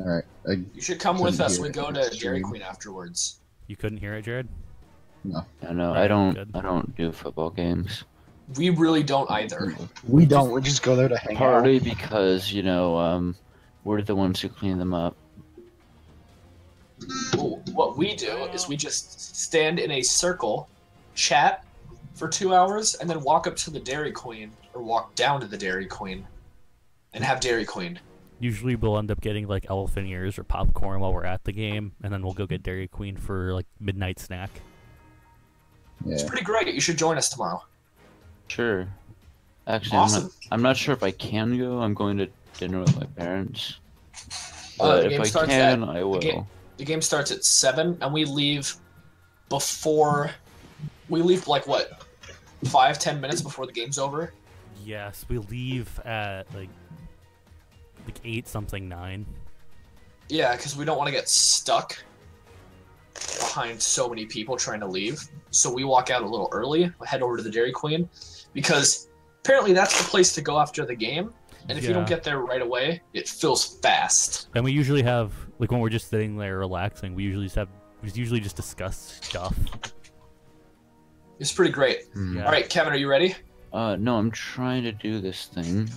All right. I, You should come with us. We go to Dairy. Queen afterwards. You couldn't hear it, Jared? no. I know. Right, I don't. good. I don't do football games. We really don't either. We don't. We just go there to hang out. Partly because you know, um, we're the ones who clean them up. Well, what we do is we just stand in a circle, chat for two hours, and then walk up to the Dairy Queen or walk down to the Dairy Queen and have Dairy Queen. Usually we'll end up getting like elephant ears or popcorn while we're at the game, and then we'll go get Dairy Queen for like midnight snack. It's Yeah. pretty great. You should join us tomorrow. Sure. Actually, Awesome. I'm not. I'm not sure if I can go. I'm going to dinner with my parents. Uh, But the if I can, at- I will. game- The game starts at seven, and we leave before. We leave like what, five ten minutes before the game's over. Yes, we leave at like like eight something nine. Yeah, because we don't want to get stuck behind so many people trying to leave. So we walk out a little early, head over to the Dairy Queen, because apparently that's the place to go after the game. And if you don't get there right away, it fills fast. And we usually have like when we're just sitting there relaxing, we usually just have we usually just discuss stuff. It's pretty great. Hmm. Yeah. All right, Kevin, are you ready? Uh, no, I'm trying to do this thing.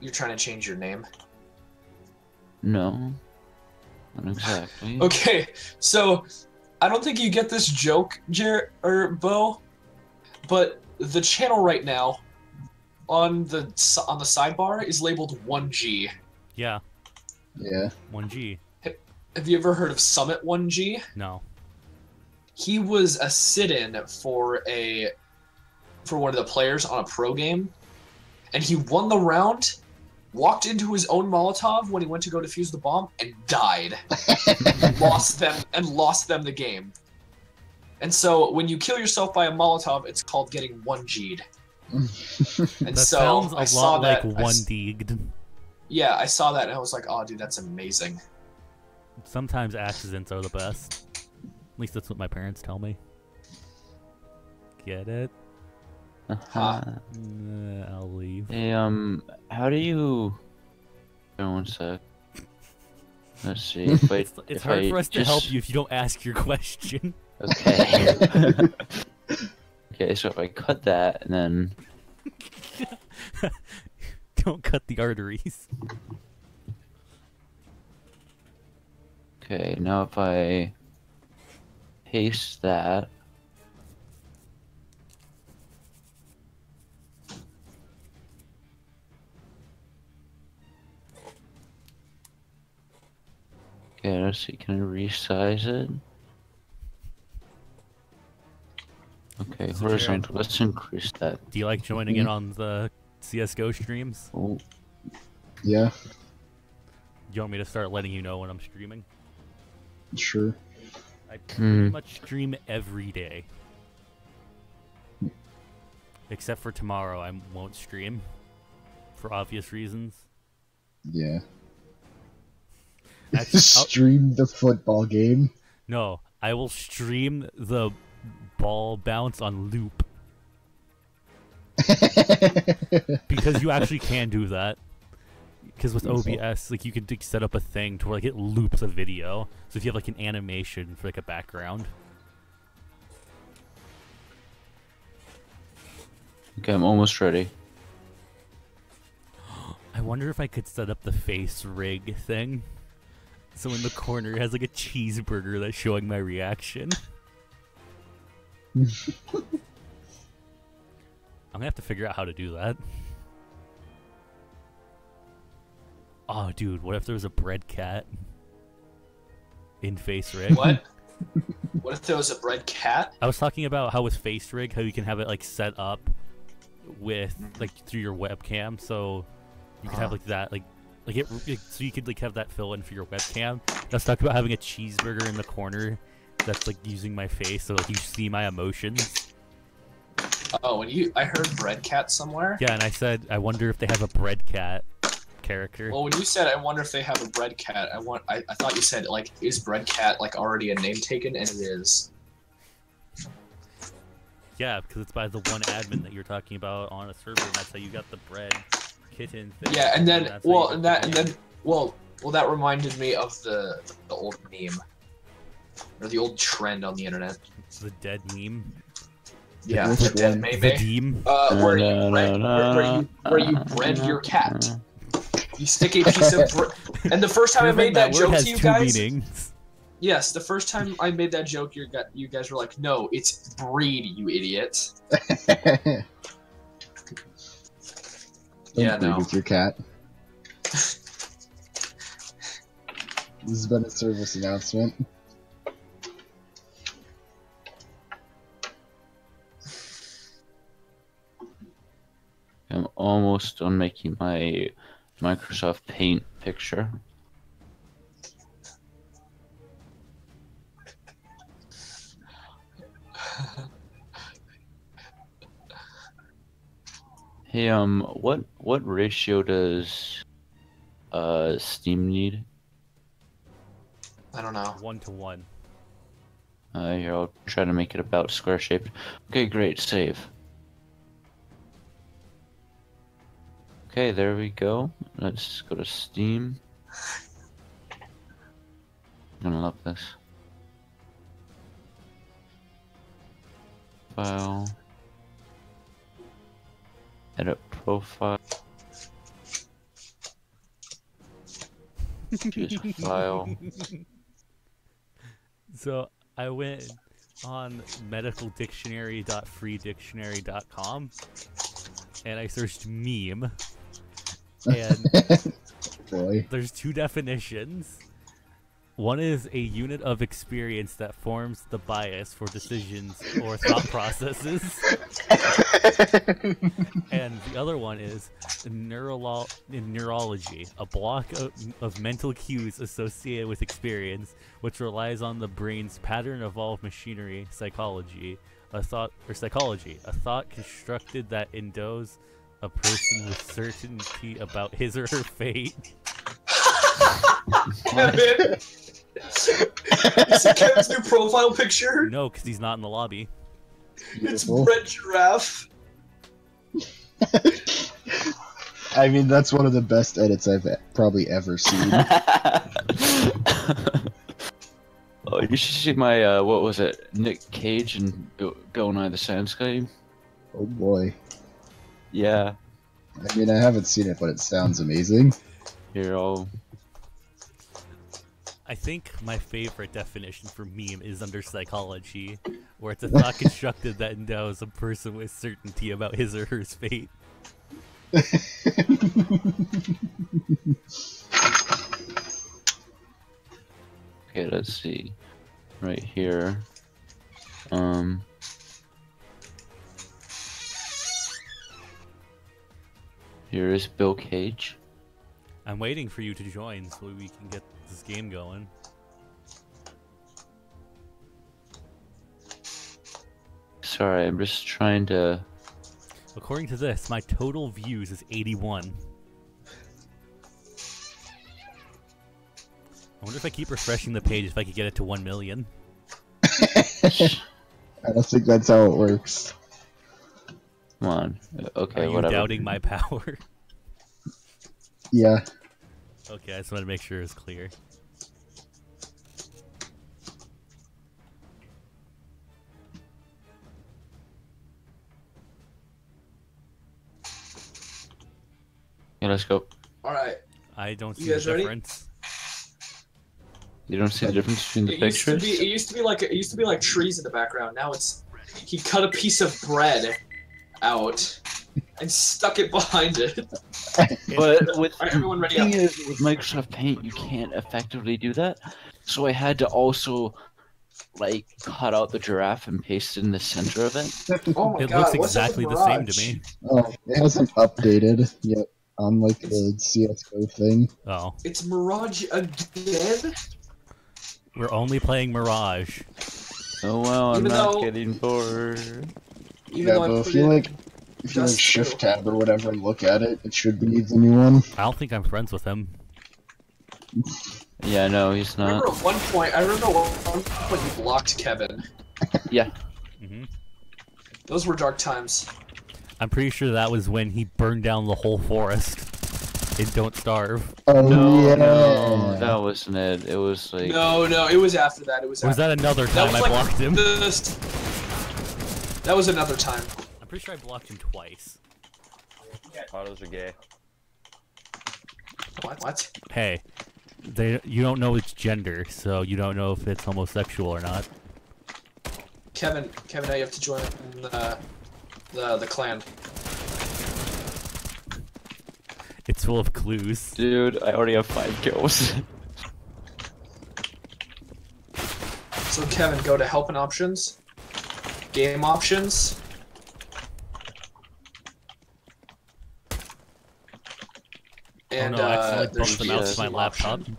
You're trying to change your name. No, not exactly. Okay, so I don't think you get this joke, Jer or Bo, but the channel right now on the on the sidebar is labeled 1G. Yeah, Yeah. one G. Have you ever heard of Summit 1G? No. He was a sit-in for a for one of the players on a pro game, and he won the round. Walked into his own Molotov when he went to go defuse the bomb and died. lost them and lost them the game. And so when you kill yourself by a Molotov, it's called getting one G'd. And That so sounds a I saw lot like that. I one s- deeged. yeah, I saw that and I was like, oh, dude, that's amazing. Sometimes accidents are the best. At least that's what my parents tell me. Get it? Uh-huh. Uh, I'll leave. Hey, um, how do you? Hang on one sec. Let's see. If I, It's, it's if hard I for us to help you if you don't ask your question. Okay. okay, so if I cut that and then don't cut the arteries. okay, now if I paste that. Okay, let's see. Can I resize it? Okay, So, horizontal. Let's increase that. Do you like joining in on the CS:GO streams? Oh, Yeah. Do you want me to start letting you know when I'm streaming? Sure. I pretty Hmm. much stream every day. Except for tomorrow, I won't stream. For obvious reasons. Yeah. Actually, Stream the football game. no, I will stream the ball bounce on loop. because you actually can do that. Because with OBS, like you can set up a thing to where like it loops a video. So if you have like an animation for like a background, okay, I'm almost ready. I wonder if I could set up the FaceRig thing. So in the corner it has like a cheeseburger that's showing my reaction. I'm gonna have to figure out how to do that. Oh, dude, what if there was a bread cat in FaceRig? What? what if there was a bread cat? I was talking about how with FaceRig, how you can have it like set up with like through your webcam, so you can have uh-huh. like that like like it so you could like have that fill in for your webcam. Was talking about having a cheeseburger in the corner that's like using my face, so like you see my emotions. Oh, and you, I heard bread cat somewhere. Yeah, and I said I wonder if they have a bread cat character. Well, when you said I wonder if they have a bread cat, I want, I, I thought you said like, is bread cat like already a name taken, and it is. Yeah, because it's by the one admin that you're talking about on a server, and that's how you got the bread kitten thing. Yeah, and then that's well, and that and then well, Well, that reminded me of the the old meme or the old trend on the internet. The dead meme. Yeah, Which the dead one? meme. The meme. Uh, where you Na, bred, na, where, where you where you na, bred your cat. You stick a piece of bre- and the first time I made that, word joke to you guys, meanings. yes, the first time I made that joke, you got you guys were like, "No, it's breed, you idiot." Don't Yeah, no. with your cat. This has been a service announcement. I'm almost done making my Microsoft Paint picture. Hey, um, what what ratio does uh Steam need? I don't know. One to one. Uh, here, I'll try to make it about square shaped. Okay, great, save. Okay, there we go. Let's go to Steam. I'm gonna love this. File. Edit profile. Choose file. So I went on medicaldictionary.freedictionary.com and I searched meme. And Boy. there's two definitions. One is a unit of experience that forms the bias for decisions or thought processes. and the other one is neurolo- in neurology, a block of, of mental cues associated with experience, which relies on the brain's pattern-evolved machinery, psychology, a thought or psychology, a thought constructed that endows a person with certainty about his or her fate. Kevin, Is see Kevin's new profile picture? No, because he's not in the lobby. It's Brett Giraffe. I mean, that's one of the best edits I've probably ever seen. oh, you should see my uh, what was it? Nick Cage and Go, Go Night the Sands game. oh boy. Yeah, I mean, I haven't seen it, but it sounds amazing. here I'll. I think my favorite definition for meme is under psychology, where it's a thought constructed that endows a person with certainty about his or her fate. Okay, let's see. Right here. Um. Here is Bill Cage. I'm waiting for you to join so we can get this game going. Sorry, I'm just trying to. According to this, my total views is 81. I wonder if I keep refreshing the page if I could get it to 1 million. I don't think that's how it works. Come on. Uh, Okay, Are you whatever. doubting my power? Yeah. okay, I just want to make sure it's clear. Yeah, let's go. Alright. I don't You see the guys ready? You don't see the difference between the It used pictures? be it used to be like it used to be like trees in the background. Now it's he cut a piece of bread out and stuck it behind it. But with everyone ready the up. thing is, with Microsoft Paint, you can't effectively do that. So I had to also like cut out the giraffe and paste it in the center of it. Oh my It god, looks exactly the same to me. Oh, it hasn't updated yet on like the CS:GO thing. Oh, It's Mirage again? we're only playing Mirage. Oh well, I'm Even not though- getting bored. Even yeah, though I but put if you like, if you like Shift too. tab or whatever and look at it, it should be the new one. I don't think I'm friends with him. Yeah, no, he's not. I remember not. at one point I remember at one point you blocked Kevin. Yeah, hmm Those were dark times. I'm pretty sure that was when he burned down the whole forest. in Don't Starve. Oh No, yeah. no, that wasn't it. It was like No, no, it was after that. It was. Or was after that another That time was I like blocked him? this- That was another time. I'm pretty sure I blocked him twice. Autos are gay. What? What? Hey, they you don't know its gender, so you don't know if it's homosexual or not. Kevin, Kevin, now you have to join the the the clan. It's full of clues. dude, I already have five kills. So Kevin, go to help and options, game options. And oh no, I uh, accidentally there bumped should the mouse to my team laptop. option.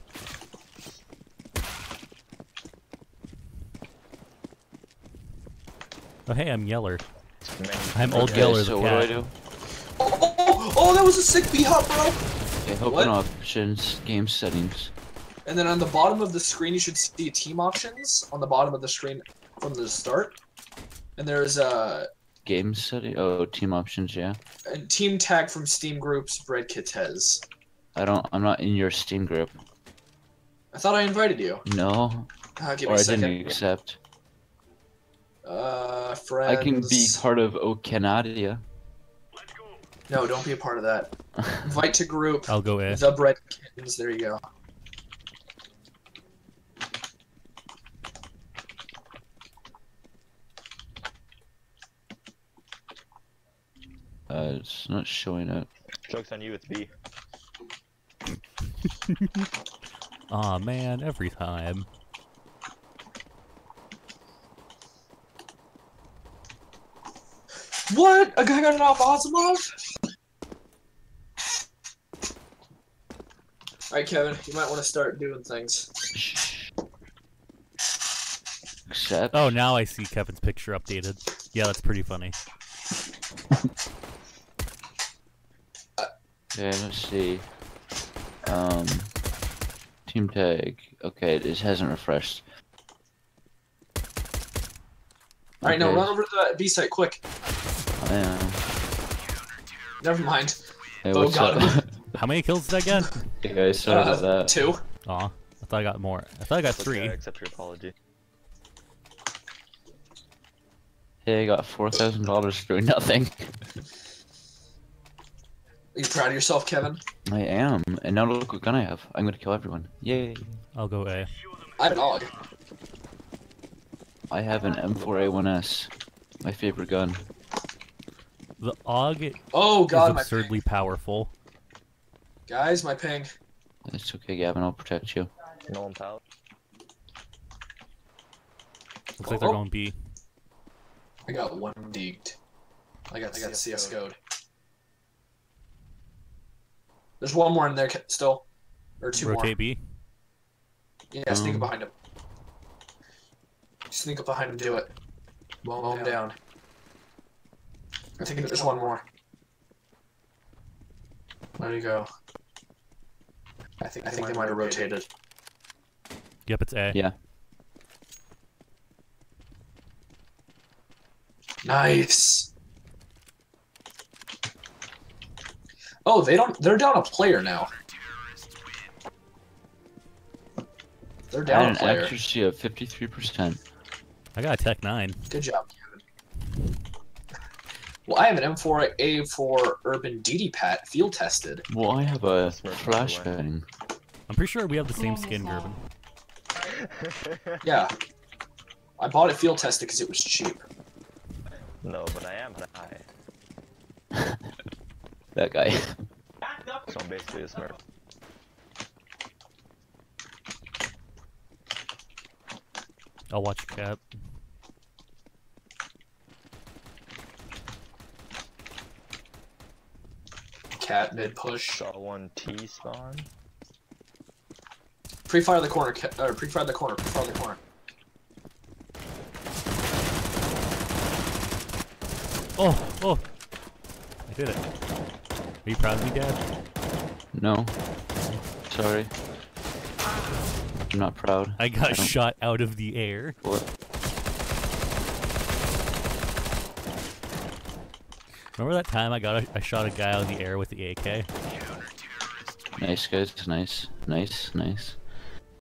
Oh hey, I'm Yeller. I'm old okay, Yeller the so what do I cat. do? Oh, oh, oh, oh, that was a sick B hop, bro. Okay, open What? options, game settings. And then on the bottom of the screen, you should see team options on the bottom of the screen from the start. And there's a, Game setting. Oh, team options. Yeah. a team tag from Steam Groups, Bread Kitez. I don't. I'm not in your Steam group. I thought I invited you. No, Uh, give or me I a second. didn't accept. Uh, friends. I can be part of Okanadia. No, don't be a part of that. Invite to group. I'll go in. The Bread Kittens. There you go. Uh, it's not showing up. Joke's on you, it's B. Aw man, every time. What? A guy got an off Asimov? Alright, Kevin, you might want to start doing things. Shh. Oh, now I see Kevin's picture updated. Yeah, that's pretty funny. Yeah, let's see. Um, team tag. Okay, it hasn't refreshed. Alright, now run over to the B site quick. I am. Never mind. Hey, Oh, what's got up? How many kills did I get? hey guys, sorry Uh, about that. Two. Aw, I thought I got more. I thought I got okay, three. I accept your apology. Hey, I got four thousand dollars for doing nothing. Are you proud of yourself, Kevin? I am, and now look what gun I have. I'm gonna kill everyone. Yay! I'll go A. I have an AUG. Oh, I have an M4A1S, my favorite gun. The AUG Oh god, is absurdly powerful. guys, my ping. It's okay, Gavin. I'll protect you. Nolan Powell. Looks like they're Oh. going B. I got one deeked. I got I got CS code. There's one more in there still, or two Rotate more. B. Yeah, sneak up Um. behind him. Sneak up behind him. Do it. Mow him down. I think there's one more. There you go. I think I think they might have rotated. Yep, it's A. Yeah. Nice. Oh, they don't. They're down a player now. They're down had a an player. accuracy of 53%. I got a Tec-9. Good job, Kevin. Well, I have an M4A4 Urban DDPAT field tested. Well, I have a Smurf, by flashbang. I'm pretty sure we have the same skin, Gerben. Yeah. I bought it field tested because it was cheap. no, but I am high. That guy. So I'm basically a smurf. I'll watch Cap. Cat mid push. Saw one T spawn. Pre-fire the corner. Or pre-fire the corner. Pre-fire the corner. Oh, oh! I did it. Are you proud of me, Dad? No. Sorry. I'm not proud. I got I shot out of the air. What? Remember that time I got a, I shot a guy out of the air with the AK? Nice guys, nice, nice, nice.